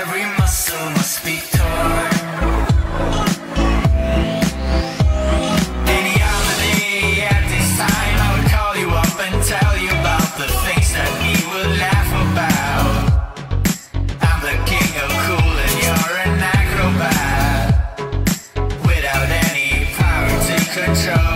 Every muscle must be torn. Day at this time, I would call you up and tell you about the things that we would laugh about. I'm the king of cool and you're an acrobat. Without any power to control.